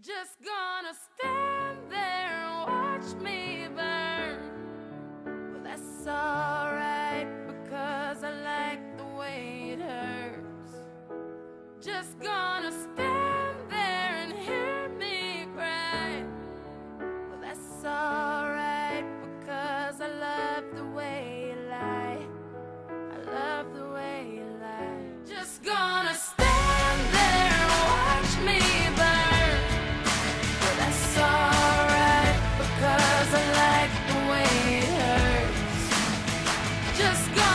Just gonna stand there and watch me burn. Well, that's alright because I like the way it hurts. Just gonna stand. just go.